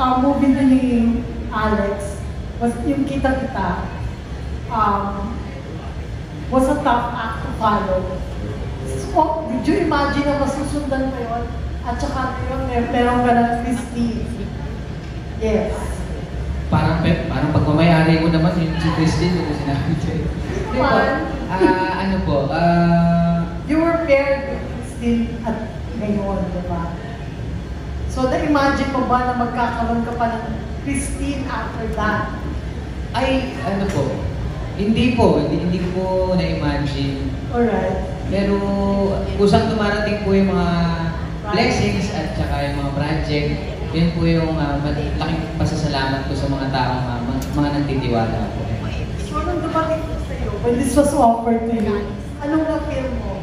uh, movie din ni Alex was yung kita-kita um, was a tough act to follow. So, did you imagine na masusundan mo yun? At saka yun, mer meron ka ng Christine. Yes. Parang, parang pagmamayari ko naman yung si Christine kung sinabi ko. Hindi po. Ah, ano po, ah, You were paired with Christine at ngayon, di ba? So, na-imagine mo ba na magkakaroon ka pa ng Christine after that? ay, ano po, hindi po, hindi, hindi ko po na-imagine. Alright. Pero kusang dumarating po yung mga blessings at saka yung mga project, yun po yung uh, malaking pasasalamat ko sa mga taong uh, mga, mga nagtitiwala po. So, nung dumating ko sa'yo, when this was offered to you, anong na-feel mo?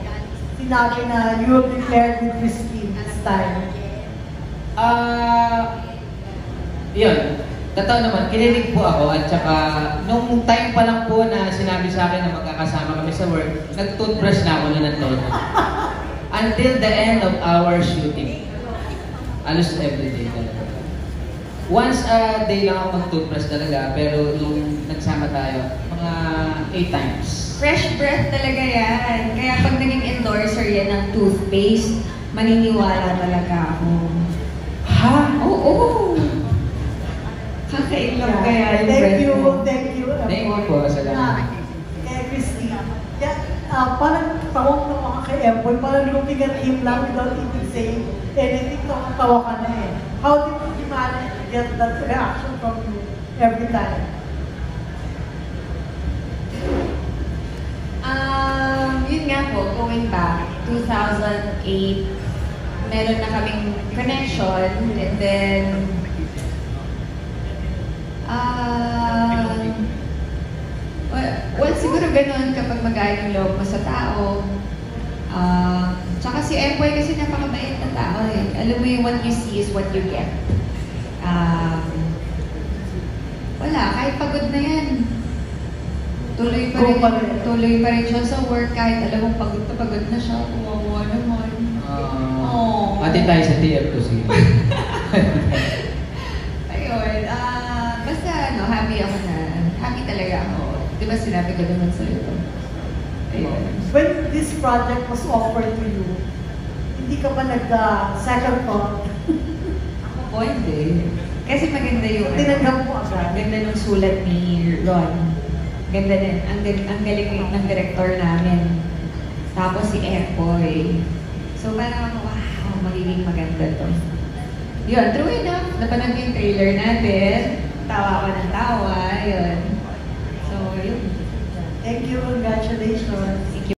Sinabi na you will be paired with Christine this time. Ah, yun. Totoo naman, kinilig po ako at saka nung time pa lang po na sinabi sa akin na magkakasama kami sa work, nag-toothbrush na ako na ng todo. Until the end of our shooting. Alos everyday talaga. Once a day lang ako mag-toothbrush talaga, pero nung nagsama tayo, mga 8 times. Fresh breath talaga yan. Kaya pag naging endorser yan ng toothpaste, maniniwala talaga ako. Parang looking at him lang without even saying anything, tawa ka na eh. How did you manage to get that reaction from you every time? Um, yun nga po, going back, 2008, meron na kaming connection, and then, um, well, well, siguro ganun kapag magaling yung loob mo sa tao. Tsaka si Emboy kasi napakabait na tao eh. Alam mo yung what you see is what you get. Um, wala, kahit pagod na yan. Tuloy pa rin, pa rin. tuloy pa rin siya sa work kahit alam mo pagod na pagod na siya. Kawawa naman. Uh, Oh. Ate tayo sa TF ko sige. Ayun, ah, basta ano, happy ako na, happy talaga ako. Di ba sinabi ko naman sa iyo? Ayun. When this project was offered to you, hindi ka ba nag-second thought? Ako po hindi. Kasi maganda yung, Tinanggap mo agad? ganda ng sulat ni Ron. Ganda din. Ang, ang galing ng director namin. Tapos si Epoy. So parang wow, magiging maganda to. Yun, true enough. Napanood yung trailer natin. Tawa ko ng tawa. Yun. So, yun. Thank you, congratulations. Thank you.